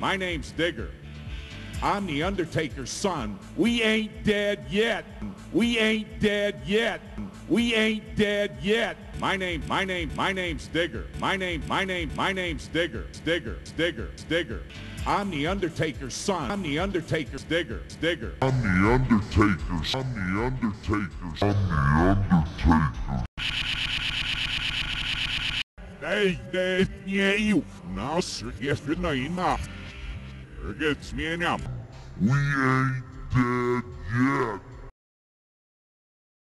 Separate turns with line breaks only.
my name's Digger. I'm the Undertaker's son. We ain't dead yet. We ain't dead yet. We ain't dead yet. My name, my name, my name's Digger. My name, my name, my name's Digger. Digger, Digger, Digger. I'm the Undertaker's son. I'm the Undertaker's Digger. Digger.
I'm the Undertaker's. I'm the Undertaker's. I'm the Undertaker's.
Nej, det är ju. Nasr, efter nöjna. Gets me now.
We ain't.